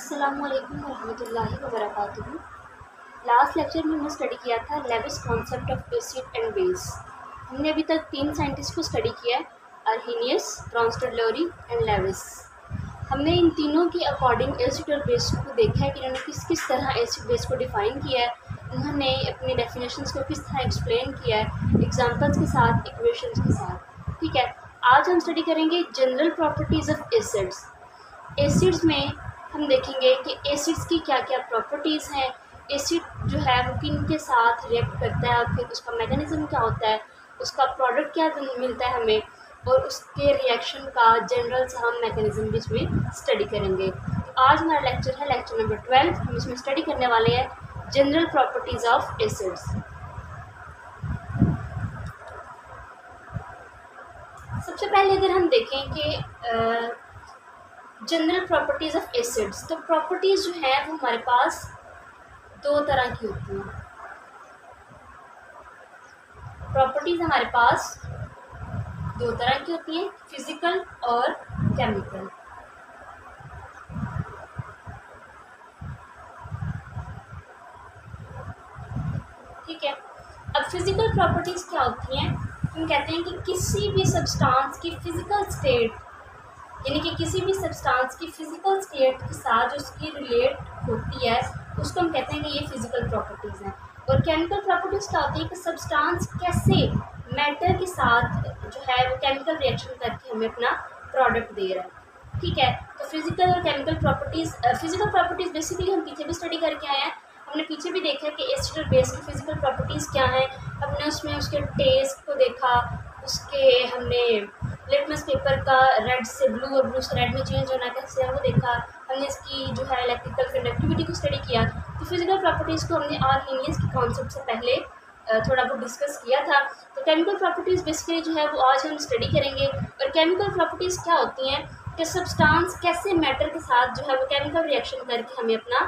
अस्सलाम वालेकुम रहमतुल्लाहि व बरकातुहू लास्ट लेक्चर में हमने स्टडी किया था Lewis concept of acid and base हमने अभी तक तीन साइंटिस्ट को स्टडी किया है अर्हीनियस ब्रॉन्स्टर लोरी एंड लेविस हमने इन तीनों के अकॉर्डिंग एसिड और बेस को देखा है कि इन्होंने किस किस तरह एसिड बेस को डिफ़ाइन किया है। उन्होंने अपनी डेफिनेशंस को किस तरह एक्सप्लेन किया है एग्जांपल्स के साथ इक्वेशंस के साथ। ठीक है, आज हम स्टडी करेंगे general properties of acids acids में हम देखेंगे कि एसिड्स की क्या क्या प्रॉपर्टीज़ हैं। एसिड जो है, वो किन के साथ रिएक्ट करता है और फिर उसका मैकेनिज़्म क्या होता है, उसका प्रोडक्ट क्या मिलता है हमें और उसके रिएक्शन का जनरल सा हम मैकेनिज़्म भी इसमें स्टडी करेंगे। आज हमारा लेक्चर है लेक्चर नंबर ट्वेल्व हम इसमें स्टडी करने वाले हैं जनरल प्रॉपर्टीज़ ऑफ़ एसिड्स सबसे पहले अगर हम देखें कि जनरल प्रॉपर्टीज़ ऑफ़ एसिड्स तो प्रॉपर्टीज़ जो है, वो हमारे पास दो तरह की होती हैं। प्रॉपर्टीज़ हमारे पास दो तरह की होती हैं फ़िज़िकल और केमिकल ठीक है? अब फ़िज़िकल प्रॉपर्टीज़ क्या होती हैं? हम कहते हैं कि किसी भी सब्सटेंस की फ़िज़िकल स्टेट यानी कि किसी भी सब्सटेंस की फ़िज़िकल स्टेट के साथ जो उसकी रिलेट होती है, उसको हम कहते हैं कि ये फ़िज़िकल प्रॉपर्टीज़ हैं। और केमिकल प्रॉपर्टीज़ क्या होती है कि सब्सटेंस कैसे मैटर के साथ जो है वो केमिकल रिएक्शन करके हमें अपना प्रोडक्ट दे रहा है। ठीक है? तो फ़िज़िकल और chemical properties physical properties basically हम पीछे भी स्टडी करके आए हैं। हमने पीछे भी देखा कि एसिड और बेस की फ़िज़िकल प्रॉपर्टीज़ क्या हैं। हमने उसमें उसके टेस्ट को देखा, उसके हमने लिटमस पेपर का रेड से ब्लू और ब्लू से रेड में चेंज होना कैसे है वो देखा? हमने इसकी जो है इलेक्ट्रिकल कंडक्टिविटी को स्टडी किया। तो फ़िज़िकल प्रॉपर्टीज़ को हमने आर्हीनियस के कॉन्सेप्ट से पहले थोड़ा बहुत डिस्कस किया था। तो केमिकल प्रॉपर्टीज़ बेसिकली जो है वो आज हम स्टडी करेंगे। और केमिकल प्रॉपर्टीज़ क्या होती हैं? कि सब्सटेंस कैसे मैटर के साथ जो है वो केमिकल रिएक्शन करके हमें अपना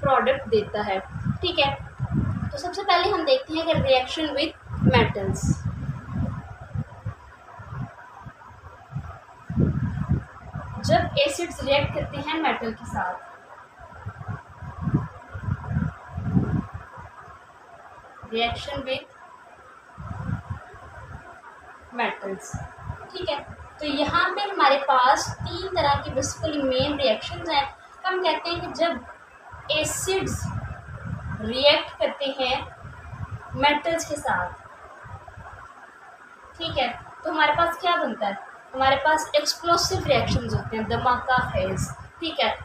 प्रोडक्ट देता है। ठीक है? तो सबसे पहले हम देखते हैं कि रिएक्शन विथ मेटल्स जब एसिड्स रिएक्ट करते हैं मेटल के साथ। रिएक्शन विथ मेटल्स ठीक है? तो यहाँ पे हमारे पास तीन तरह की बेसिकली मेन रिएक्शन हैं। हम कहते हैं कि जब एसिड्स रिएक्ट करते हैं मेटल्स के साथ। ठीक है? तो हमारे पास क्या बनता है? हमारे पास एक्सप्लोसिव रिएक्शंस होते हैं, धमाका फ़ेज़ ठीक है?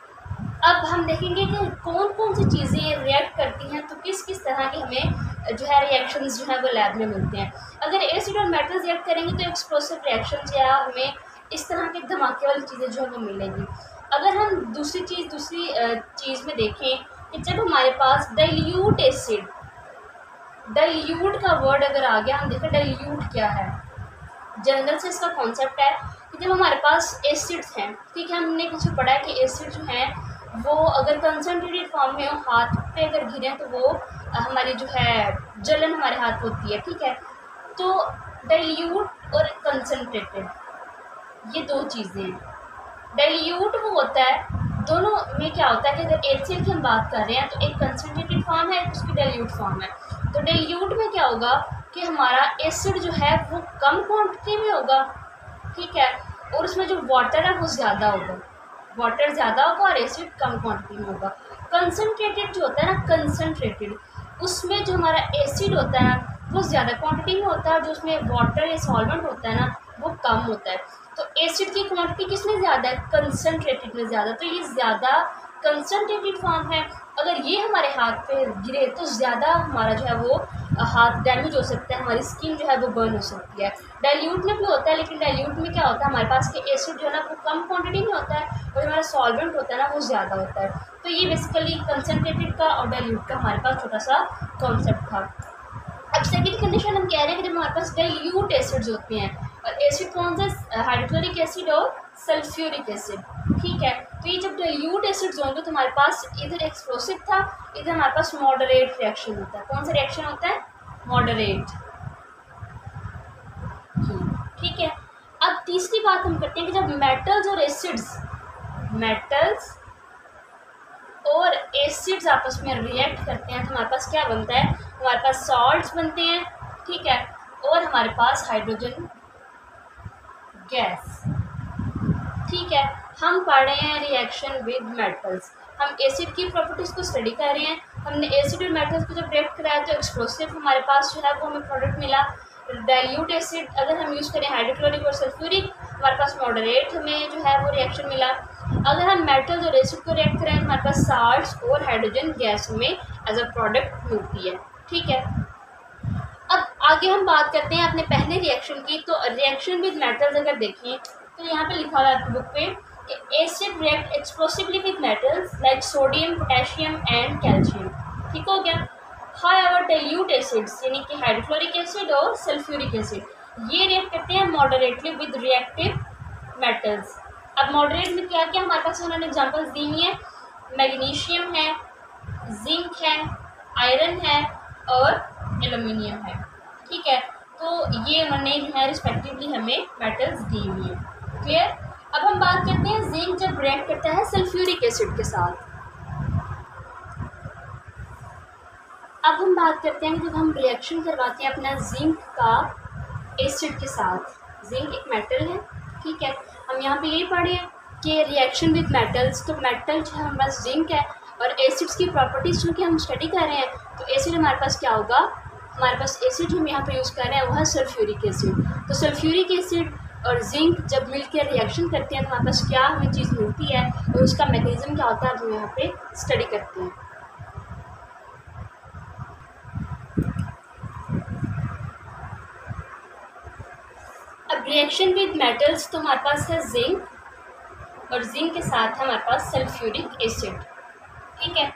अब हम देखेंगे कि कौन कौन सी चीज़ें रिएक्ट करती हैं तो किस किस तरह के हमें, जो है रिएक्शंस जो है वो लैब में मिलते हैं। अगर एसिड और मेटल रिएक्ट करेंगे तो एक्सप्लोसिव रिएक्शंस या हमें इस तरह के धमाके वाली चीज़ें जो है वो मिलेंगी। अगर हम दूसरी चीज़ दूसरी चीज़ में देखें कि जब हमारे पास डाइल्यूट एसिड डाइल्यूट का वर्ड अगर आ गया, हम देखें डाइल्यूट क्या है। जनरल से इसका कॉन्सेप्ट है कि जब हमारे पास एसिड्स हैं, ठीक है, हमने कुछ पढ़ा है कि एसिड जो हैं, वो अगर कंसनट्रेटेड फॉर्म में हाथ पे अगर गिरे तो वो हमारी जो है, जलन हमारे हाथ होती है, ठीक है? तो डाइल्यूट और कंसनट्रेटेड ये दो चीज़ें हैं। डाइल्यूट वो होता है, दोनों में क्या होता है कि अगर एसिड की हम बात कर रहे हैं तो एक कंसनट्रेटेड फॉर्म है उसकी डाइल्यूट फॉर्म है। तो डाइल्यूट में क्या होगा कि हमारा एसिड जो है वो कम क्वांटिटी में होगा, ठीक है? और उसमें जो वाटर है वो ज़्यादा होगा। वाटर ज़्यादा होगा और एसिड कम क्वांटिटी में होगा। कंसनट्रेटेड जो होता है ना कंसनट्रेटेड उसमें जो हमारा एसिड होता है ना वो ज़्यादा क्वांटिटी में होता है और जो उसमें वाटर या सॉल्वेंट होता है ना, वो कम होता है। तो एसिड की क्वांटिटी किसमें ज़्यादा है? कंसनट्रेटेड में ज़्यादा। तो ये ज़्यादा कंसनट्रेटेड फॉर्म है। अगर ये हमारे हाथ पे गिरे तो ज़्यादा हमारा जो है वो हाथ डैमेज हो सकता है, हमारी स्किन जो है वो बर्न हो सकती है। डाइल्यूट में भी होता है, लेकिन डाइल्यूट में क्या होता है, हमारे पास के एसिड जो है ना, वो कम क्वांटिटी में होता है और जो हमारा सॉल्वेंट होता है ना, वो ज़्यादा होता है। तो ये बेसिकली कंसनट्रेटेड का और डाइल्यूट का हमारे पास छोटा सा कॉन्सेप्ट था। अब सेकेंड कंडीशन हम कह रहे हैं कि जब हमारे पास डाइल्यूट एसिड्स होते हैं और एसिड कौन सा हाइड्रोक्लोरिक एसिड और सल्फ्यूरिक एसिड ठीक है? तो ये जब डाइल्यूट एसिड्स होंगे तो हमारे पास इधर एक्सप्लोसिव था, इधर हमारे पास मॉडरेट रिएक्शन होता है। कौन सा रिएक्शन होता है? मॉडरेट ठीक है? अब तीसरी बात हम करते हैं कि जब मेटल्स और एसिड्स मेटल्स और एसिड्स आपस में रिएक्ट करते हैं तो हमारे पास क्या बनता है? हमारे पास सॉल्ट्स बनते हैं, ठीक है? और हमारे पास हाइड्रोजन गैस ठीक है। हम पढ़ रहे हैं रिएक्शन विद मेटल्स हम एसिड की प्रॉपर्टीज़ को स्टडी कर रहे हैं। हमने एसिड और मेटल्स को जब रिएक्ट कराया तो एक्सप्लोसिव हमारे पास जो है वो हमें प्रोडक्ट मिला। डाइल्यूट एसिड अगर हम यूज़ करें हाइड्रोक्लोरिक और सल्फ्यूरिक हमारे पास मॉडरेट हमें जो है वो रिएक्शन मिला। अगर हम मेटल्स और एसिड को रिएक्ट करें हमारे पास साल्ट और हाइड्रोजन गैस हमें एज अ प्रोडक्ट मिलती है। ठीक है। अब आगे हम बात करते हैं अपने पहले रिएक्शन की। तो रिएक्शन विद मेटल्स अगर देखें तो यहाँ पे लिखा हुआ है आपकी बुक पे कि acid react explosively with metals like sodium potassium and calcium ठीक हो गया? हाई हाउ डाइल्यूट एसिड्स यानी कि हाइड्रोक्लोरिक एसिड और सल्फ्यूरिक एसिड ये रिएक्ट करते हैं मॉडरेटली विद रिएक्टिव मेटल्स अब मॉडरेट में क्या क्या हमारे पास उन्होंने एग्जांपल्स दी हुई हैं? मैग्नीशियम है जिंक है आयरन है और एलुमिनियम है। ठीक है? तो ये उन्होंने है रिस्पेक्टिवली हमें मेटल्स दी हुई हैं। क्लियर अब हम बात करते हैं जिंक जब रिएक्ट करता है सल्फ्यूरिक एसिड के साथ। अब हम बात करते हैं जब हम रिएक्शन करवाते हैं अपना जिंक का एसिड के साथ। जिंक एक मेटल है, ठीक है? हम यहाँ पे यही पढ़े हैं कि रिएक्शन विद मेटल्स तो मेटल जो है हमारे पास जिंक है और एसिड्स की प्रॉपर्टीज़ जो कि हम स्टडी कर रहे हैं तो एसिड हमारे पास क्या होगा? हमारे पास एसिड हम यहाँ पे यूज़ कर रहे हैं, वह है सल्फ्यूरिक एसिड तो सल्फ्यूरिक एसिड और जिंक जब मिलकर रिएक्शन करते हैं तो हमारे पास क्या हमें चीज़ मिलती है और उसका मैकेनिज्म क्या होता है, हम यहाँ पे स्टडी करते हैं। अब रिएक्शन विद मेटल्स तो हमारे पास है जिंक और जिंक के साथ हमारे पास सल्फ्यूरिक एसिड ठीक है?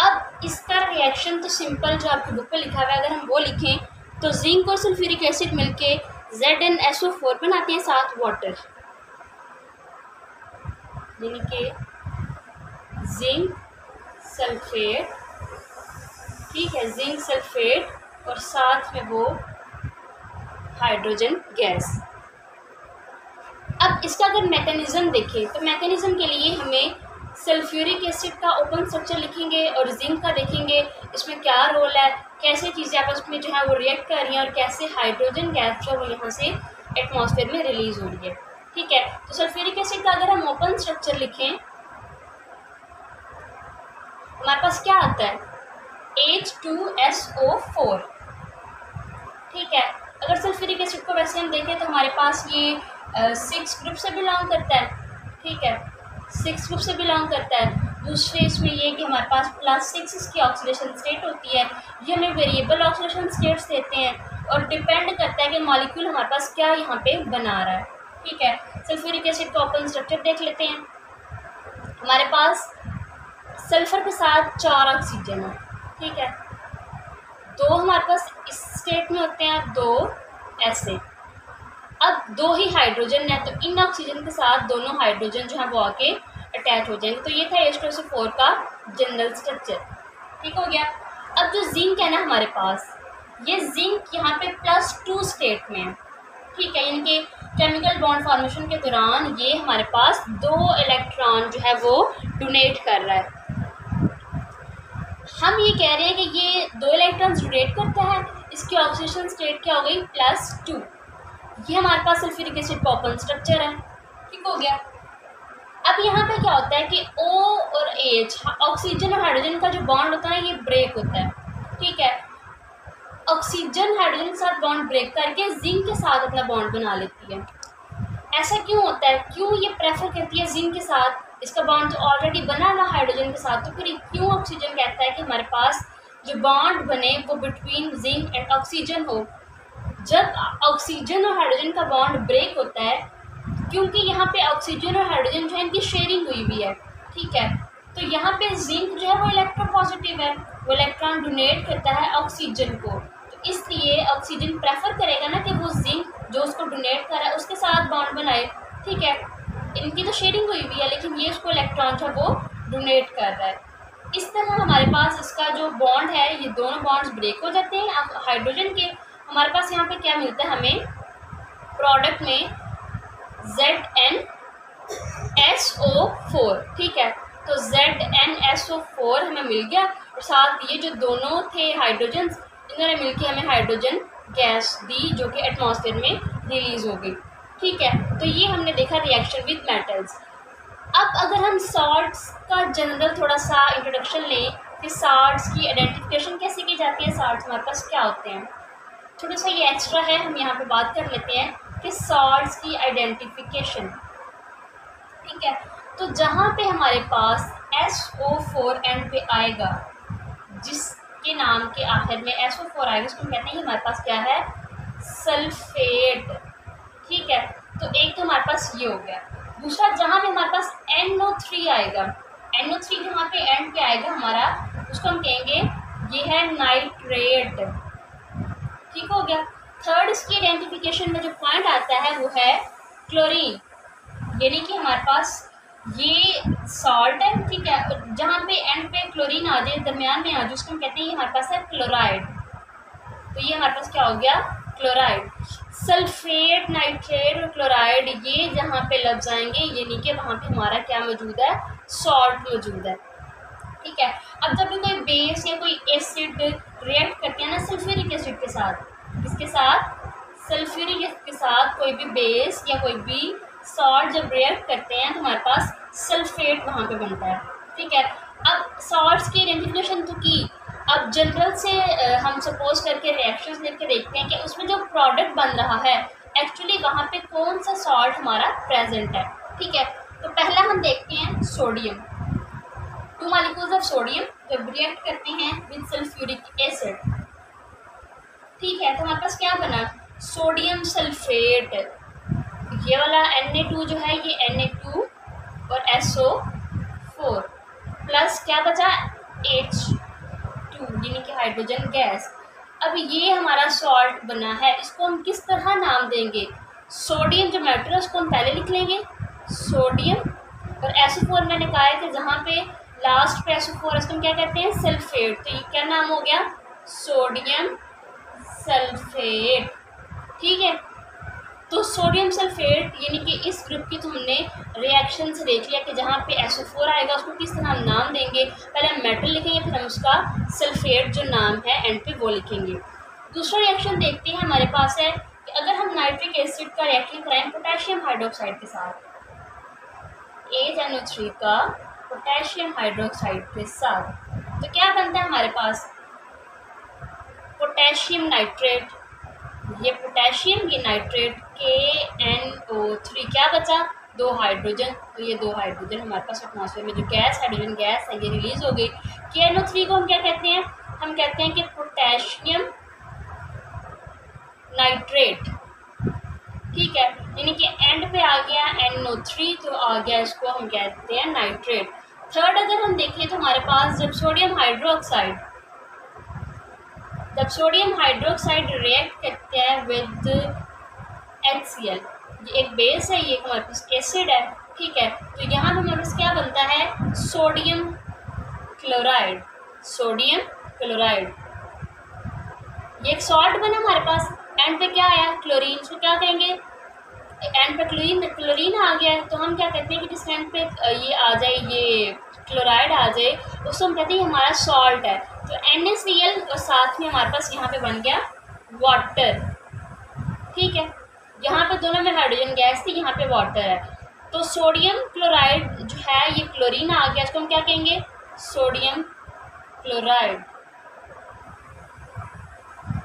अब इसका रिएक्शन तो सिंपल जो आपकी बुक पे लिखा हुआ है, अगर हम वो लिखें तो जिंक और सल्फ्यूरिक एसिड मिलके Z N S O four बनाते हैं साथ वाटर यानी कि जिंक सल्फेट ठीक है जिंक सल्फेट और साथ में वो हाइड्रोजन गैस अब इसका अगर मैकेनिज़्म देखें तो मैकेनिज़्म के लिए हमें सल्फ्यूरिक एसिड का ओपन स्ट्रक्चर लिखेंगे और जिंक का देखेंगे, इसमें क्या रोल है, कैसे चीज़ें आपस में जो है वो रिएक्ट कर रही हैं और कैसे हाइड्रोजन गैस जो वो यहाँ से एटमॉस्फेयर में रिलीज़ हो रही है। ठीक है तो सल्फ्यूरिक एसिड का अगर हम ओपन स्ट्रक्चर लिखें, हमारे पास क्या आता है? H two S O four ठीक है, अगर सल्फ्यूरिक एसिड को वैसे हम देखें तो हमारे पास ये सिक्स ग्रुप से बिलोंग करता है। ठीक है सिक्स ग्रुप से बिलोंग करता है। दूसरे इसमें ये कि हमारे पास प्लस सिक्स इसकी ऑक्सीडेशन स्टेट होती है। ये हमें वेरिएबल ऑक्सीडेशन स्टेट्स देते हैं और डिपेंड करता है कि मॉलिक्यूल हमारे पास क्या यहाँ पे बना रहा है। ठीक है? सल्फ्यूरिक एसिड का ओपन स्ट्रक्चर देख लेते हैं। हमारे पास सल्फ़र के साथ चार ऑक्सीजन है। ठीक है? दो हमारे पास इस स्टेट में होते हैं, दो ऐसे अब दो ही हाइड्रोजन है तो इन ऑक्सीजन के साथ दोनों हाइड्रोजन जो है वो आके अटैच हो जाएँगे। तो ये था एच टू फोर का जनरल स्ट्रक्चर ठीक हो गया? अब जो जिंक है ना हमारे पास, ये जिंक यहाँ पे प्लस टू स्टेट में है। ठीक है, यानी कि केमिकल बॉन्ड फॉर्मेशन के दौरान ये हमारे पास दो इलेक्ट्रॉन जो है वो डोनेट कर रहा है। हम ये कह रहे हैं कि ये दो इलेक्ट्रॉन्स डोनेट करता है, इसकी ऑक्सीजन स्टेट क्या हो गई? प्लस टू ये हमारे पास सल्फ्यूरिक एसिड का ओपन स्ट्रक्चर है। ठीक हो गया। अब यहाँ पे क्या होता है कि ओ और एच ऑक्सीजन और हाइड्रोजन का जो बॉन्ड होता है, ये ब्रेक होता है। ठीक है? ऑक्सीजन हाइड्रोजन के साथ बॉन्ड ब्रेक करके जिंक के साथ अपना बॉन्ड बना लेती है। ऐसा क्यों होता है? क्यों ये प्रेफर करती है जिंक के साथ? इसका बॉन्ड तो ऑलरेडी बना हुआ हाइड्रोजन के साथ तो फिर क्यों ऑक्सीजन कहता है कि हमारे पास जो बॉन्ड बने वो बिटवीन जिंक एंड ऑक्सीजन हो? जब ऑक्सीजन और हाइड्रोजन का बॉन्ड ब्रेक होता है, क्योंकि यहाँ पे ऑक्सीजन और हाइड्रोजन जो है, इनकी शेयरिंग हुई हुई है, ठीक है? तो यहाँ पे जिंक जो है, वो इलेक्ट्रो पॉजिटिव है, वो इलेक्ट्रॉन डोनेट करता है ऑक्सीजन को। तो इसलिए ऑक्सीजन प्रेफर करेगा ना कि वो जिंक जो उसको डोनेट कर रहा है, उसके साथ बॉन्ड बनाए, ठीक है? इनकी तो शेयरिंग हुई हुई है, लेकिन ये उसको इलेक्ट्रॉन जो है, वो डोनेट कर रहा है। इस तरह हमारे पास इसका जो बॉन्ड है, ये दोनों बॉन्ड्स ब्रेक हो जाते हैं हाइड्रोजन के। हमारे पास यहाँ पे क्या मिलता है हमें? प्रोडक्ट में Z N S O four ठीक है? तो Z N S O four हमें मिल गया और साथ ये जो दोनों थे हाइड्रोजन इन्होंने मिलकर हमें हाइड्रोजन गैस दी जो कि एटमॉस्फेयर में रिलीज़ हो गई, ठीक है? तो ये हमने देखा रिएक्शन विद मेटल्स अब अगर हम सॉल्ट्स का जनरल थोड़ा सा इंट्रोडक्शन लें, कि साल्ट्स की आइडेंटिफिकेशन कैसे की जाती है? साल्ट्स हमारे पास क्या होते हैं? थोड़ा सा ये एक्स्ट्रा है, हम यहाँ पे बात कर लेते हैं कि सॉल्ट्स की आइडेंटिफिकेशन ठीक है? तो जहाँ पे हमारे पास एस ओ फोर एंड पे आएगा, जिसके नाम के आखिर में एस ओ फोर आएगा, उसको कहते हैं हमारे पास क्या है? सल्फेट ठीक है? तो एक तो हमारे पास ये हो गया। दूसरा, जहाँ पे हमारे पास एन ओ थ्री आएगा एन ओ थ्री जहाँ पे एंड पे आएगा? हमारा, उसको हम कहेंगे, ये है नाइट्रेट ठीक हो गया। थर्ड इसकी आइडेंटिफिकेशन में जो पॉइंट आता है, वो है क्लोरीन यानी कि हमारे पास ये सॉल्ट है, ठीक है, जहाँ पे एंड पे क्लोरीन आ जाए, दरमियान में आ जाए, उसको हम कहते हैं, ये हमारे पास है क्लोराइड तो ये हमारे पास क्या हो गया? क्लोराइड सल्फेट नाइट्रेट और क्लोराइड ये जहाँ पे लग जाएँगे यानी कि वहाँ पे हमारा क्या मौजूद है? सॉल्ट मौजूद है. ठीक है? अब जब भी कोई बेस या कोई एसिड रिएक्ट करते हैं ना सल्फ्यूरिक एसिड के साथ। किसके साथ सल्फ्यूरिक के साथ कोई भी बेस या कोई भी सॉल्ट जब रिएक्ट करते हैं तो हमारे पास सल्फेट वहाँ पे बनता है। ठीक है? अब सॉल्ट्स की आइडेंटिफिकेशन तो की। अब जनरल से हम सपोज़ करके रिएक्शंस लेके देखते हैं कि उसमें जो प्रोडक्ट बन रहा है एक्चुअली वहाँ पे कौन सा सॉल्ट हमारा प्रेजेंट है? ठीक है? तो पहला हम देखते हैं sodium two molecules of sodium जब रिएक्ट करते हैं विद सल्फ्यूरिक एसिड ठीक है तो हमारे पास क्या बना? Sodium sulphate. ये वाला Na2 जो है, ये Na2 और SO4 प्लस क्या बचा? H यानी कि हाइड्रोजन गैस अब ये हमारा सॉल्ट बना है। इसको हम किस तरह नाम देंगे? सोडियम जो मेटल है, उसको हम पहले लिख लेंगे। सोडियम और एसोफोर मैंने कहा है कि जहाँ पे लास्ट पे एसोफोर इसको हम क्या कहते हैं? सल्फेट तो ये क्या नाम हो गया? सोडियम सल्फेट ठीक है? तो सोडियम सल्फेट यानी कि इस ग्रुप की तो हमने रिएक्शन से देख लिया कि जहाँ पे एसओ फोर आएगा, उसको किस तरह हम नाम देंगे? पहले हम मेटल लिखेंगे, फिर हम उसका सल्फेट जो नाम है एंड पे वो लिखेंगे। दूसरा रिएक्शन देखते हैं, हमारे पास है कि अगर हम नाइट्रिक एसिड का रिएक्शन कराएँ पोटेशियम हाइड्रोक्साइड के साथ। एज एन थ्री का पोटेशियम हाइड्रोक्साइड के साथ। तो क्या बनता है हमारे पास? पोटेशियम नाइट्रेट, ये पोटेशियम ये नाइट्रेट के एन ओ थ्री क्या बचा? दो हाइड्रोजन। तो ये दो हाइड्रोजन हमारे पास एटमॉस्फेयर में जो गैस हाइड्रोजन गैस है, ये रिलीज़ हो गई। के एन ओ थ्री को हम क्या कहते हैं? हम कहते हैं कि पोटेशियम नाइट्रेट। ठीक है? यानी कि एंड पे आ गया एन ओ थ्री तो आ गया इसको हम कहते हैं नाइट्रेट। थर्ड अगर हम देखें तो हमारे पास जब सोडियम हाइड्रोक्साइड जब सोडियम हाइड्रोक्साइड रिएक्ट करते हैं विद एल ये एक बेस है ये पास एसिड है, ठीक है? तो यहाँ पर हमारे पास क्या बनता है? सोडियम क्लोराइड सोडियम क्लोराइड ये एक सॉल्ट बना हमारे पास. एंड पे क्या आया? क्लोरीन इसको क्या कहेंगे? एंड पे क्लोरीन क्लोरीन आ गया है। तो हम क्या कहते हैं कि जिस एंड पे ये आ जाए, ये क्लोराइड आ जाए, उसको हम कहते हैं हमारा सॉल्ट है। तो एन और साथ में हमारे पास यहाँ पे बन गया वाटर ठीक है? यहाँ पे दोनों में हाइड्रोजन गैस थी, यहाँ पे वाटर है। तो सोडियम क्लोराइड जो है, ये क्लोरीन आ गया। इसको हम क्या कहेंगे? सोडियम क्लोराइड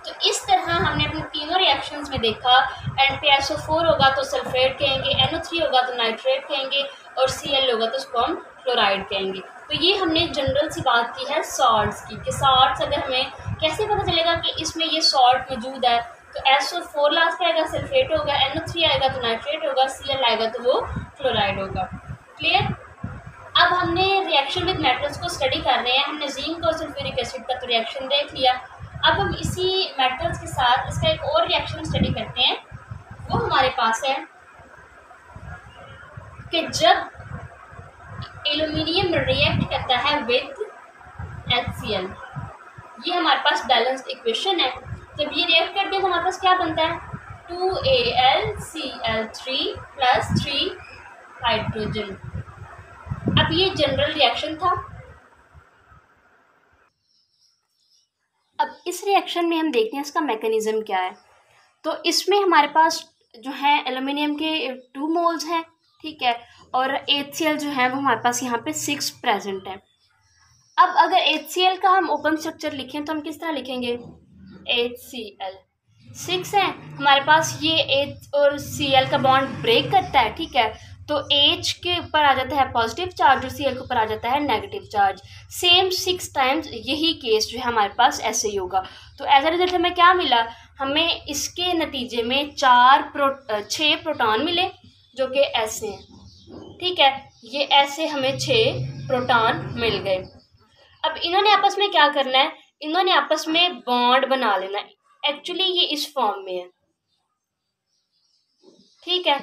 तो इस तरह हमने अपने तीनों रिएक्शंस में देखा। N P S O four होगा तो सल्फेट कहेंगे एन ओ थ्री होगा तो नाइट्रेट कहेंगे, और सी एल होगा तो उसको हम क्लोराइड कहेंगे। तो ये हमने जनरल सी बात की है सॉल्ट्स की, कि सॉल्ट्स अगर हमें कैसे पता चलेगा कि इसमें ये सॉल्ट मौजूद है? तो एस ओ फोर लास्ट आएगा सल्फेट होगा एन ओ थ्री आएगा तो नाइट्रेट होगा सी एल आएगा तो वो क्लोराइड होगा। क्लियर अब हमने रिएक्शन विद मेटल्स को स्टडी कर रहे हैं। हमने जिंक और सल्फ्यूरिक एसिड का तो रिएक्शन देख लिया। अब हम इसी मेटल्स के साथ इसका एक और रिएक्शन स्टडी करते हैं। वो हमारे पास है कि जब एल्यूमिनियम रिएक्ट करता है विद एच ये हमारे पास बैलेंस्ड इक्वेशन है। जब ये रिएक्ट करते हैं तो हमारे पास क्या बनता है? Two A L C L three plus three hydrogen अब ये जनरल रिएक्शन था। अब इस रिएक्शन में हम देखते हैं इसका मैकेनिज़्म क्या है। तो इसमें हमारे पास जो है एलुमिनियम के टू मोल्स हैं। ठीक है? और एच जो है, वो हमारे पास यहाँ पे सिक्स प्रेजेंट है। अब अगर एच का हम ओपन स्ट्रक्चर लिखें तो हम किस तरह लिखेंगे? एच सी एल सिक्स है। हमारे पास ये एच और सी एल का बॉन्ड ब्रेक करता है, ठीक है? तो एच के ऊपर आ जाता है पॉजिटिव चार्ज और सी एल के ऊपर आ जाता है negative charge same six times यही केस जो है हमारे पास ऐसे ही होगा। तो एज अ रिज़ल्ट हमें क्या मिला? हमें इसके नतीजे में चार प्रो छः प्रोटॉन मिले। जो कि ऐसे हैं। ठीक है, ये ऐसे हमें छः प्रोटॉन मिल गए। अब इन्होंने आपस में क्या करना है? इन्होंने आपस में बॉन्ड बना लेना है। एक्चुअली ये इस फॉर्म में है। ठीक है?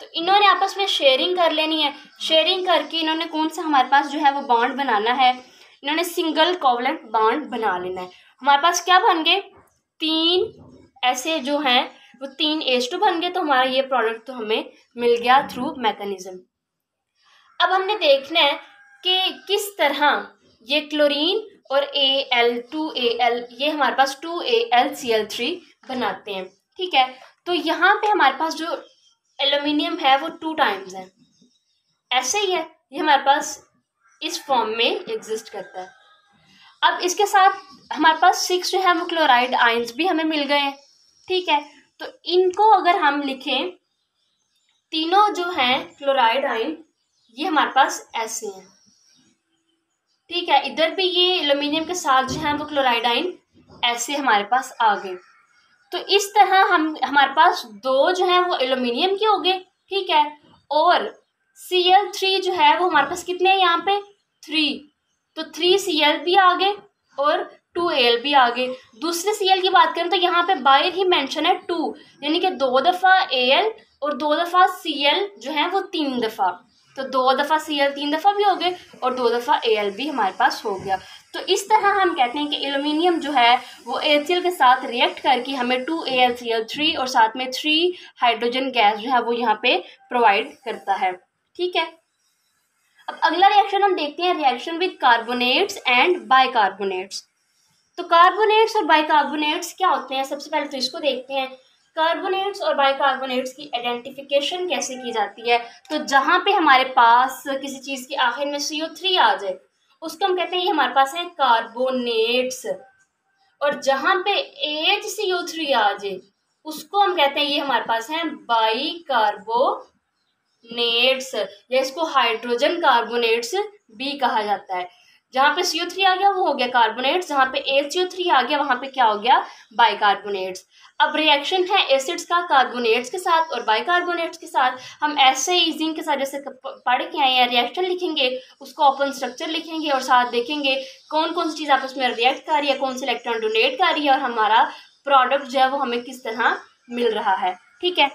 तो इन्होंने आपस में शेयरिंग कर लेनी है। शेयरिंग करके इन्होंने कौन सा हमारे पास जो है वो बॉन्ड बनाना है? इन्होंने सिंगल कोवलेंट बॉन्ड बना लेना है। हमारे पास क्या बन गए? तीन ऐसे जो हैं वो तीन एच टू बन गए तो हमारा ये प्रोडक्ट तो हमें मिल गया थ्रू मैकेनिज्म अब हमने देखना है कि किस तरह ये क्लोरीन और A L two A L ये हमारे पास two A L C L three बनाते हैं, ठीक है? तो यहाँ पे हमारे पास जो एल्यूमिनियम है वो टू टाइम्स है। ऐसे ही है, ये हमारे पास इस फॉर्म में एग्जिस्ट करता है। अब इसके साथ हमारे पास सिक्स जो है वो क्लोराइड आइंस भी हमें मिल गए हैं, ठीक है? तो इनको अगर हम लिखें, तीनों जो हैं क्लोराइड आइन ये हमारे पास ऐसे हैं। ठीक है, इधर भी ये एल्यूमिनियम के साथ जो है वो क्लोराइड आइन ऐसे हमारे पास आ गए। तो इस तरह हम, हमारे पास दो जो है वो एल्यूमिनियम के हो गए, ठीक है, और सी एल थ्री जो है वो हमारे पास कितने हैं यहाँ पे? थ्री तो थ्री सी एल भी आ गए, और टू एल भी आ गए दूसरे सी एल की बात करें तो यहाँ पे बाहर ही मेंशन है टू। यानी कि दो दफ़ा ए एल और दो दफ़ा सी एल जो है वो तीन दफ़ा। तो दो दफ़ा सी एल तीन दफ़ा भी हो गए और दो दफ़ा ए एल भी हमारे पास हो गया। तो इस तरह हम कहते हैं कि एलुमिनियम जो है, वो ए सी एल के साथ रिएक्ट करके हमें two A L C L three और साथ में थ्री हाइड्रोजन गैस जो है वो यहाँ पे प्रोवाइड करता है। ठीक है? अब अगला रिएक्शन हम देखते हैं reaction with carbonates and bicarbonates तो कार्बोनेट्स और बाइकार्बोनेट्स क्या होते हैं? सबसे पहले तो इसको देखते हैं। कार्बोनेट्स और बाइकार्बोनेट्स की आइडेंटिफिकेशन कैसे की जाती है? तो जहाँ पे हमारे पास किसी चीज़ के आखिर में सी थ्री आ जाए, उसको हम कहते हैं, ये हमारे पास है कार्बोनेट्स और जहाँ पे एच सी ओ थ्री आ जाए, उसको हम कहते हैं, ये हमारे पास है बाई कार्बोनेट्स या इसको हाइड्रोजन कार्बोनेट्स भी कहा जाता है। जहाँ पे CO थ्री आ गया, वो हो गया कार्बोनेट्स जहाँ पे एच सी थ्री आ गया, वहाँ पे क्या हो गया? बाइकार्बोनेट्स अब रिएक्शन है एसिड्स का कार्बोनेट्स के साथ और बाइकार्बोनेट्स के साथ। हम ऐसे इजिंग के साथ जैसे पढ़ के आए हैं रिएक्शन लिखेंगे, उसको ओपन स्ट्रक्चर लिखेंगे और साथ देखेंगे कौन कौन सी चीज़ आपस में रिएक्ट कर रही है, कौन सी इलेक्ट्रॉन डोनेट कर रही है और हमारा प्रोडक्ट जो है वो हमें किस तरह मिल रहा है। ठीक है?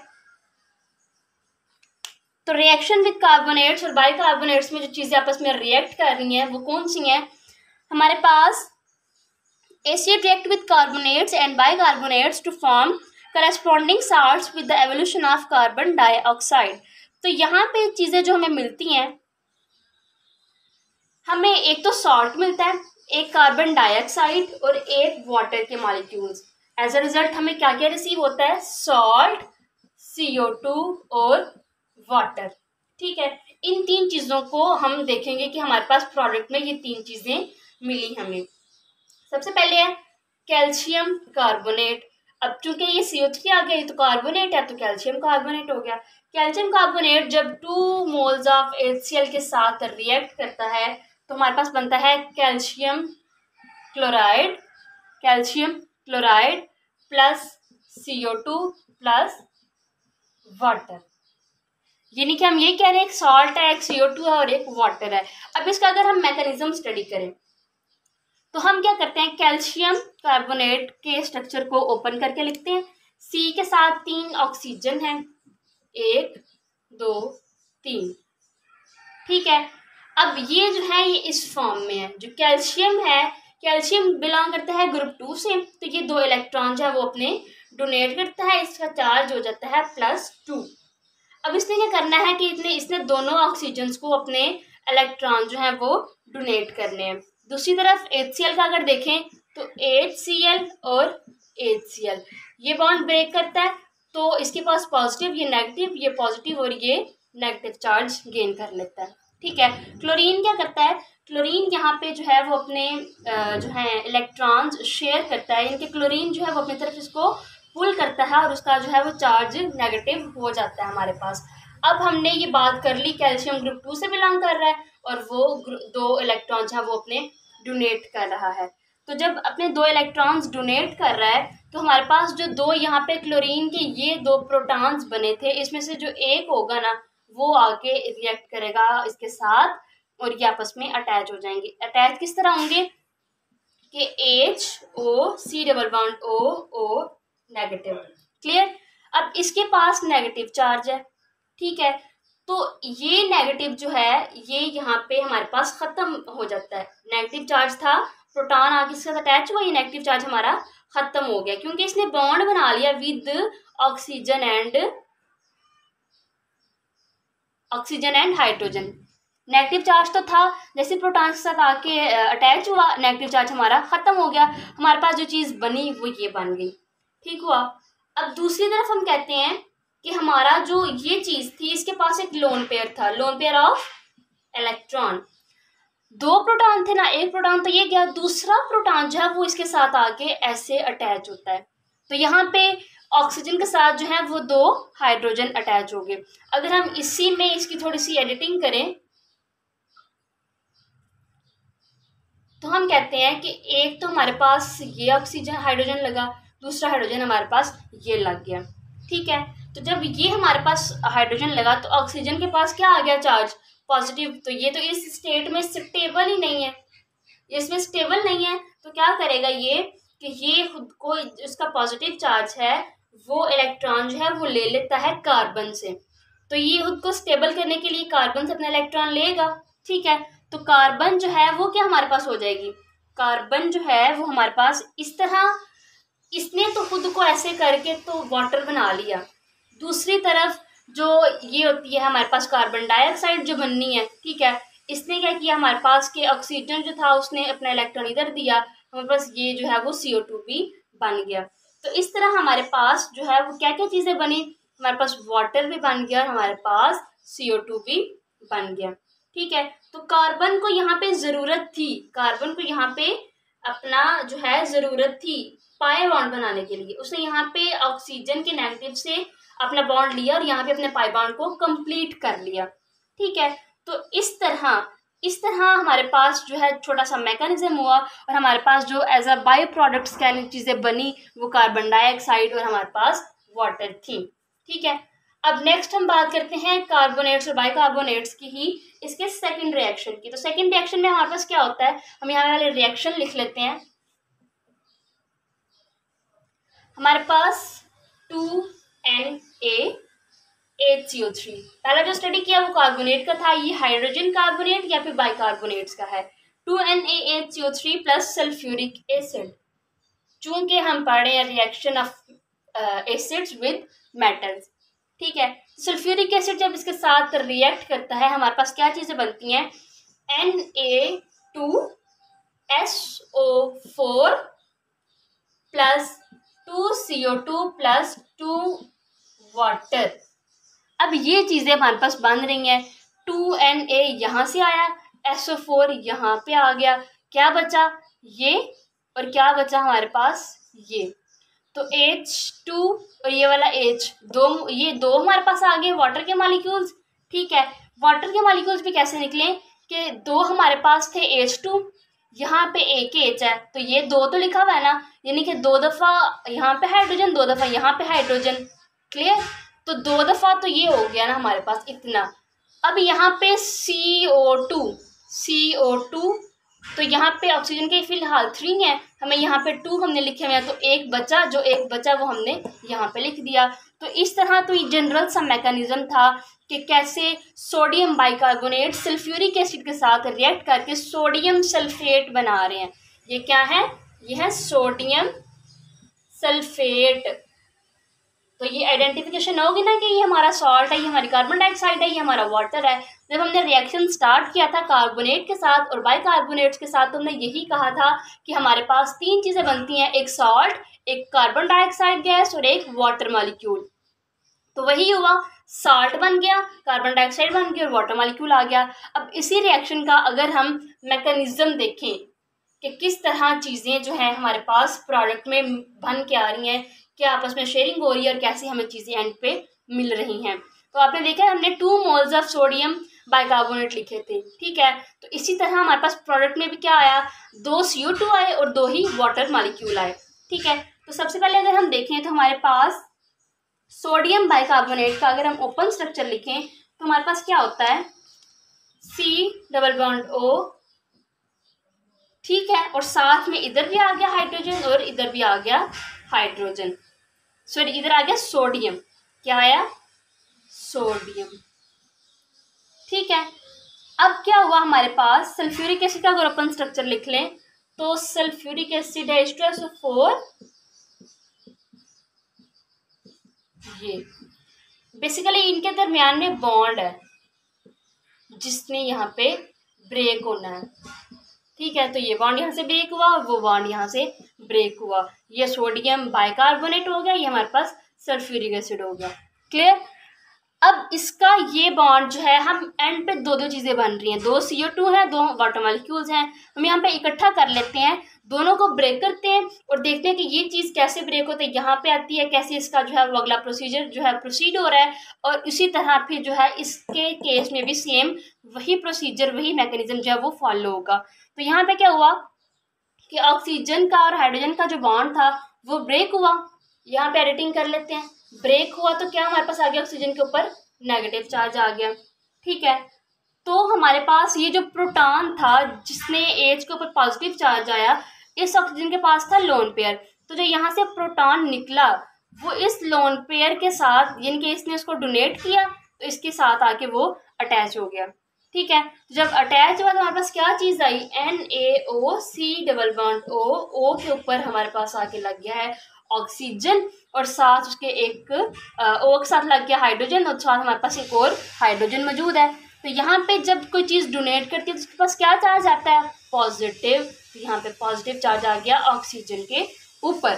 तो रिएक्शन विद कार्बोनेट्स और बाइकार्बोनेट्स में जो चीज़ें आपस में रिएक्ट कर रही हैं, वो कौन सी हैं? हमारे पास acid react with carbonates and bicarbonates to form corresponding salts with the evolution of carbon dioxide तो यहाँ पे चीज़ें जो हमें मिलती हैं, हमें एक तो सॉल्ट मिलता है, एक कार्बन डाइऑक्साइड और एक वाटर के मॉलिक्यूल्स एज अ रिज़ल्ट हमें क्या क्या रिसीव होता है? सॉल्ट सी और वाटर ठीक है? इन तीन चीज़ों को हम देखेंगे कि हमारे पास प्रोडक्ट में ये तीन चीज़ें मिली हमें। सबसे पहले है कैल्शियम कार्बोनेट अब चूँकि ये सीओ थ्री आ गया तो कार्बोनेट है तो कैल्शियम कार्बोनेट हो गया। कैल्शियम कार्बोनेट जब टू मोल्स ऑफ़ एच के साथ रिएक्ट करता है तो हमारे पास बनता है calcium chloride calcium chloride plus C plus water यानी कि हम ये कह रहे हैं, एक सॉल्ट है, एक सीओ टू है और एक वाटर है। अब इसका अगर हम मैकेनिज्म स्टडी करें तो हम क्या करते हैं कैल्शियम कार्बोनेट के स्ट्रक्चर को ओपन करके लिखते हैं। सी के साथ तीन ऑक्सीजन है। एक, दो, तीन। ठीक है? अब ये जो है, ये इस फॉर्म में है। जो कैल्शियम है कैल्शियम बिलोंग करता है ग्रुप टू से। तो ये दो इलेक्ट्रॉन जो है, वो अपने डोनेट करता है, इसका चार्ज हो जाता है प्लस टू अब इसने क्या करना है कि इतने, इसने दोनों ऑक्सीजन को अपने इलेक्ट्रॉन जो है वो डोनेट करने हैं। दूसरी तरफ़ एचसीएल का अगर देखें तो एचसीएल और एचसीएल ये बॉन्ड ब्रेक करता है तो इसके पास पॉजिटिव ये नेगेटिव ये पॉजिटिव और ये नेगेटिव चार्ज गेन कर लेता है। ठीक है क्लोरीन क्या करता है? क्लोरीन यहाँ पे जो है वो अपने जो है इलेक्ट्रॉन्स शेयर करता है। इनके क्लोरीन जो है वो अपनी तरफ़ इसको पुल करता है और उसका जो है वो चार्ज नेगेटिव हो जाता है हमारे पास। अब हमने ये बात कर ली कैल्शियम ग्रुप टू से बिलोंग कर रहा है और वो दो इलेक्ट्रॉन है, वो अपने डोनेट कर रहा है। तो जब अपने दो इलेक्ट्रॉन्स डोनेट कर रहा है तो हमारे पास जो दो यहाँ पे क्लोरीन के ये दो प्रोटॉन्स बने थे, इसमें से जो एक होगा ना, वो आके रिएक्ट करेगा, इसके साथ और ये आपस में अटैच हो जाएँगे। अटैच किस तरह होंगे? कि H O C double bond O O negative clear अब इसके पास नेगेटिव चार्ज है। ठीक है? तो ये नेगेटिव जो है, ये यहाँ पे हमारे पास ख़त्म हो जाता है। नेगेटिव चार्ज था प्रोटॉन आगे इसके साथ अटैच हुआ, ये नेगेटिव चार्ज हमारा ख़त्म हो गया। क्योंकि इसने बॉन्ड बना लिया with oxygen and oxygen and hydrogen negative charge तो था, जैसे प्रोटॉन के साथ आके अटैच हुआ नेगेटिव चार्ज हमारा ख़त्म हो गया। हमारे पास जो चीज़ बनी वो ये बन गई। ठीक हुआ। अब दूसरी तरफ़ हम कहते हैं कि हमारा जो ये चीज़ थी, इसके पास एक लोन पेयर था। लोन पेयर ऑफ़ इलेक्ट्रॉन दो प्रोटॉन थे ना, एक प्रोटॉन तो ये गया। दूसरा प्रोटॉन जो है, वो इसके साथ आके ऐसे अटैच होता है। तो यहाँ पे ऑक्सीजन के साथ जो है, वो दो हाइड्रोजन अटैच हो गए। अगर हम इसी में इसकी थोड़ी सी एडिटिंग करें तो हम कहते हैं कि एक तो हमारे पास ये ऑक्सीजन हाइड्रोजन लगा। दूसरा हाइड्रोजन हमारे पास ये लग गया। ठीक है? तो जब ये हमारे पास हाइड्रोजन लगा तो ऑक्सीजन के पास क्या आ गया चार्ज पॉजिटिव तो ये तो इस स्टेट में स्टेबल ही नहीं है। इसमें स्टेबल नहीं है तो क्या करेगा ये कि ये खुद को इसका पॉजिटिव चार्ज है, वो इलेक्ट्रॉन जो है, वो ले लेता है कार्बन से। तो ये खुद को स्टेबल करने के लिए कार्बन से अपना इलेक्ट्रॉन लेगा। ठीक है? तो कार्बन जो है, वो क्या हमारे पास हो जाएगी? कार्बन जो है, वो हमारे पास इस तरह इसने तो खुद को ऐसे करके तो वाटर बना लिया। दूसरी तरफ़ जो ये होती है, हमारे पास कार्बन डाइऑक्साइड जो बननी है, ठीक है? इसने क्या किया? हमारे पास के ऑक्सीजन जो था, उसने अपना इलेक्ट्रॉन इधर दिया, हमारे पास ये जो है, वो सी भी बन गया। तो इस तरह हमारे पास जो है, वो क्या क्या चीज़ें बनी? हमारे पास वाटर भी बन गया और हमारे पास सी भी बन गया, ठीक है? तो कार्बन को यहाँ पे ज़रूरत थी कार्बन को यहाँ पे अपना जो है, ज़रूरत थी। पाए बॉन्ड बनाने के लिए। उसने यहाँ पे ऑक्सीजन के नेगेटिव से अपना बॉन्ड लिया और यहाँ पे अपने पाई बॉन्ड को कंप्लीट कर लिया। ठीक है? तो इस तरह इस तरह हमारे पास जो है छोटा सा मैकेनिज्म हुआ और हमारे पास जो एज अ बायो प्रोडक्ट्स क्या चीज़ें बनी, वो कार्बन डाइऑक्साइड और हमारे पास वाटर थी। ठीक है? अब नेक्स्ट हम बात करते हैं कार्बोनेट्स और बाइकार्बोनेट्स की ही, इसके सेकंड रिएक्शन की। तो सेकंड रिएक्शन में हमारे पास क्या होता है? हम यहाँ वाले रिएक्शन लिख लेते हैं। हमारे पास two N A H C O three पहला जो स्टडी किया वो कार्बोनेट का था, ये हाइड्रोजन कार्बोनेट या फिर बाइकार्बोनेट्स का है। Two N A H C O three plus sulphuric acid चूँकि हम पढ़ रहे हैं reaction of acids with metals ठीक है? सल्फ्यूरिक एसिड जब इसके साथ रिएक्ट करता है, हमारे पास क्या चीज़ें बनती हैं? N A two S O four plus two C O two plus two water अब ये चीज़ें हमारे पास बन रही हैं। टू एन ए यहाँ से आया एस ओ फोर यहाँ पे आ गया। क्या बचा? ये और क्या बचा हमारे पास? ये। तो एच टू और ये वाला एच दो, ये दो हमारे पास आ गए वाटर के मालिक्यूल्स ठीक है। वाटर के मालिक्यूल्स भी कैसे निकले? कि दो हमारे पास थे एच टू यहाँ पे एक एच है तो ये दो तो लिखा हुआ है ना, यानी कि दो दफ़ा यहाँ पे हाइड्रोजन दो दफ़ा यहाँ पे हाइड्रोजन क्लियर तो दो दफ़ा तो ये हो गया ना हमारे पास इतना। अब यहाँ पे सी O to C O to तो यहाँ पे ऑक्सीजन के फ़िलहाल थ्री है हमें यहाँ पे टू हमने लिखे हुए हैं तो एक बचा, जो एक बचा वो हमने यहाँ पे लिख दिया। तो इस तरह तो ये जनरल सा मैकेनिज्म था कि कैसे सोडियम बाइकार्बोनेट सल्फ्यूरिक एसिड के साथ रिएक्ट करके सोडियम सल्फेट बना रहे हैं। ये क्या है? यह है सोडियम सल्फेट तो ये आइडेंटिफिकेशन होगी ना कि ये हमारा सॉल्ट है, ये हमारी कार्बन डाइऑक्साइड है, ये हमारा वाटर है। जब हमने रिएक्शन स्टार्ट किया था कार्बोनेट के साथ और बाई कार्बोनेट्स के साथ तो हमने यही कहा था कि हमारे पास तीन चीज़ें बनती हैं, एक सॉल्ट एक कार्बन डाइऑक्साइड गैस और एक वाटर मालिक्यूल तो वही हुआ साल्ट बन गया कार्बन डाइऑक्साइड बन गया और वाटर मालिक्यूल आ गया। अब इसी रिएक्शन का अगर हम मैकेनिज्म देखें कि किस तरह चीज़ें जो हैं हमारे पास प्रोडक्ट में बन के आ रही हैं क्या आपस में शेयरिंग हो रही है और कैसी हमें चीज़ें एंड पे मिल रही हैं। तो आपने देखा है, हमने two moles of sodium bicarbonate लिखे थे, ठीक है? तो इसी तरह हमारे पास प्रोडक्ट में भी क्या आया? दो सी टू आए और दो ही वाटर मालिक्यूल आए, ठीक है? तो सबसे पहले अगर हम देखें तो हमारे पास सोडियम बाइकार्बोनेट का अगर हम ओपन स्ट्रक्चर लिखें तो हमारे पास क्या होता है? सी डबल बॉन्ड ओ ठीक है? और साथ में इधर भी आ गया हाइड्रोजन और इधर भी आ गया हाइड्रोजन सॉरी इधर आ गया सोडियम क्या आया? सोडियम ठीक है। अब क्या हुआ हमारे पास? सल्फ्यूरिक एसिड का अगर अपन स्ट्रक्चर लिख लें तो सल्फ्यूरिक एसिड है स्ट्रेस फोर ये। बेसिकली इनके दरमियान में बॉन्ड है, जिसने यहाँ पे ब्रेक होना है। ठीक है तो ये बॉन्ड यहाँ से ब्रेक हुआ और वो बॉन्ड यहाँ से ब्रेक हुआ। ये सोडियम बाइकार्बोनेट हो गया, ये हमारे पास सल्फ्यूरिक एसिड हो गया। क्लियर अब इसका ये बॉन्ड जो है, हम एंड पे दो दो चीज़ें बन रही हैं। दो सी टू है, दो वाटर मालिक्यूल्स हैं। हम यहाँ पे इकट्ठा कर लेते हैं, दोनों को ब्रेक करते हैं और देखते हैं कि ये चीज़ कैसे ब्रेक होती है, यहाँ पे आती है, कैसे इसका जो है, वो अगला प्रोसीजर जो है प्रोसीड हो रहा है। और इसी तरह फिर जो है, इसके केस में भी सेम वही प्रोसीजर वही मैकेनिज्म जो है, वो फॉलो होगा। तो यहाँ पे क्या हुआ कि ऑक्सीजन का और हाइड्रोजन का जो बॉन्ड था, वो ब्रेक हुआ। यहाँ पे एडिटिंग कर लेते हैं। ब्रेक हुआ तो क्या हमारे पास आ गया ऑक्सीजन के ऊपर? नेगेटिव चार्ज आ गया। ठीक है। तो हमारे पास ये जो प्रोटॉन था, जिसने एच के ऊपर पॉजिटिव चार्ज आया, इस ऑक्सीजन के पास था लोन पेयर तो जो यहाँ से प्रोटॉन निकला, वो इस लोन पेयर के साथ यानी कि इसने उसको डोनेट किया तो इसके साथ आके वो अटैच हो गया। ठीक है। तो जब अटैच हुआ तो हमारे पास क्या चीज़ आई? N A O C double bond O O के ऊपर हमारे पास आके लग गया है। ऑक्सीजन और साथ उसके एक ओ के साथ लग गया हाइड्रोजन और साथ हमारे पास एक और हाइड्रोजन मौजूद है। तो यहाँ पे जब कोई चीज़ डोनेट करती है तो उसके पास क्या चार्ज आता है? पॉजिटिव तो यहाँ पे पॉजिटिव चार्ज आ गया ऑक्सीजन के ऊपर।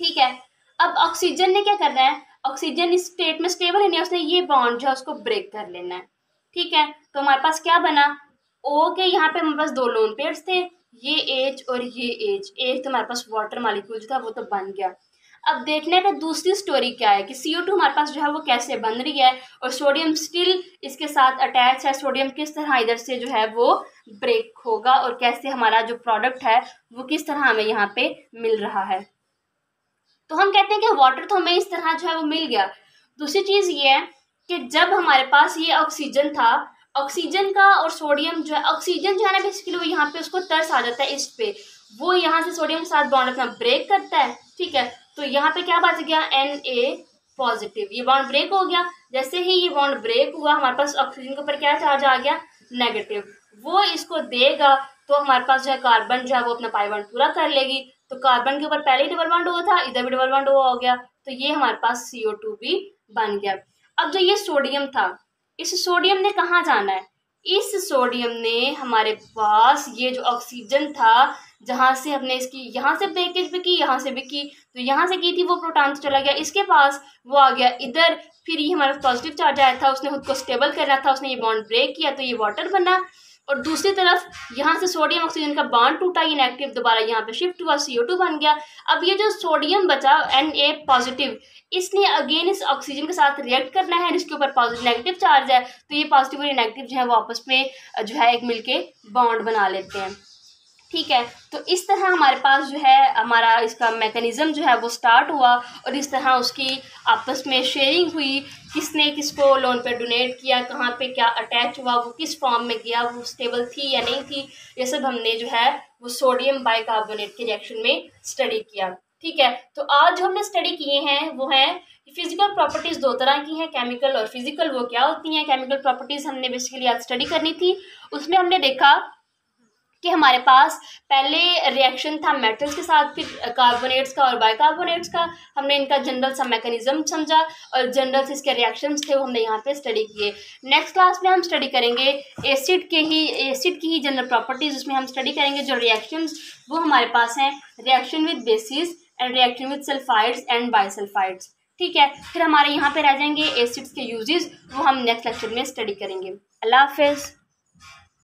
ठीक है, अब ऑक्सीजन ने क्या करना है? ऑक्सीजन इस स्टेट में स्टेबल है नहीं, उसने ये बॉन्ड जो है उसको ब्रेक कर लेना है। ठीक है तो हमारे पास क्या बना? ओ के, यहाँ पे हमारे पास दो लोन पेयर्स थे। ये एज और ये एज एज तो हमारे पास वाटर मालिक्यूल था, वो तो बन गया। अब देखने का दूसरी स्टोरी क्या है कि सी हमारे पास जो है वो कैसे बन रही है और सोडियम स्टिल इसके साथ अटैच है। सोडियम किस तरह इधर से जो है वो ब्रेक होगा और कैसे हमारा जो प्रोडक्ट है, वो किस तरह हमें यहाँ पे मिल रहा है। तो हम कहते हैं कि वाटर तो हमें इस तरह जो है वो मिल गया। दूसरी चीज़ ये है कि जब हमारे पास ये ऑक्सीजन था ऑक्सीजन का और सोडियम जो है ऑक्सीजन जो है ना बेसिकली वो यहाँ पे उसको तरस आ जाता है इस पे। वो यहाँ से सोडियम के साथ बॉन्ड अपना ब्रेक करता है, ठीक है? तो यहाँ पे क्या बच गया? एन ए पॉजिटिव ये बॉन्ड ब्रेक हो गया। जैसे ही ये बॉन्ड ब्रेक हुआ, हमारे पास ऑक्सीजन के ऊपर क्या चार्ज आ गया? नेगेटिव वो इसको देगा तो हमारे पास जो है कार्बन जो है, वो अपना पाई बॉन्ड पूरा कर लेगी। तो कार्बन के ऊपर पहले ही डबल बॉन्ड हुआ था, इधर भी डबल बॉन्ड हुआ हो गया। तो ये हमारे पास सी भी बन गया। अब जो ये सोडियम था इस सोडियम ने कहाँ जाना है? इस सोडियम ने हमारे पास ये जो ऑक्सीजन था, जहाँ से हमने इसकी, यहाँ से पैकेज भी की, यहाँ से भी की तो यहाँ से की थी वो प्रोटॉन तो चला गया। इसके पास वो आ गया, इधर फिर ये हमारा पॉजिटिव चार्ज आया था, उसने खुद को स्टेबल करना था, उसने ये बॉन्ड ब्रेक किया तो ये वाटर बना। और दूसरी तरफ़, यहाँ से सोडियम ऑक्सीजन का बॉन्ड टूटा, ये नेगेटिव दोबारा यहाँ पे शिफ्ट हुआ सी बन गया। अब ये जो सोडियम बचा एन ए पॉजिटिव इसने अगेन इस ऑक्सीजन के साथ रिएक्ट करना है, जिसके ऊपर पॉजिटिव नेगेटिव चार्ज है तो ये पॉजिटिव और नेगेटिव जो है वो आपस में जो है, एक मिलके बॉन्ड बना लेते हैं। ठीक है? तो इस तरह हमारे पास जो है, हमारा इसका मैकेनिज़्म जो है, वो स्टार्ट हुआ और इस तरह उसकी आपस में शेयरिंग हुई। किसने किसको लोन पे डोनेट किया, कहाँ पे क्या अटैच हुआ, वो किस फॉर्म में गया, वो स्टेबल थी या नहीं थी, ये सब हमने जो है, वो सोडियम बाइकार्बोनेट के रिएक्शन में स्टडी किया। ठीक है? तो आज जो हमने स्टडी किए हैं, वो हैं फ़िज़िकल प्रॉपर्टीज़ दो तरह की हैं केमिकल और फ़िज़िकल वो क्या होती हैं? केमिकल प्रॉपर्टीज़ हमने बेसिकली आज स्टडी करनी थी। उसमें हमने देखा कि हमारे पास पहले रिएक्शन था मेटल्स के साथ, फिर कार्बोनेट्स का और बाइकार्बोनेट्स का। हमने इनका जनरल सा मैकेनिज्म समझा और जनरल से इसके रिएक्शंस थे, वो हमने यहाँ पे स्टडी किए। नेक्स्ट क्लास में हम स्टडी करेंगे एसिड के ही एसिड की ही जनरल प्रॉपर्टीज़ उसमें हम स्टडी करेंगे जो रिएक्शंस वो हमारे पास हैं। Reaction with bases and reaction with sulphides and bisulphides ठीक है, फिर हमारे यहाँ पे रह जाएँगे एसिड्स के यूजेस वो हम नेक्स्ट लेक्चर में स्टडी करेंगे। अल्लाह हाफिज़।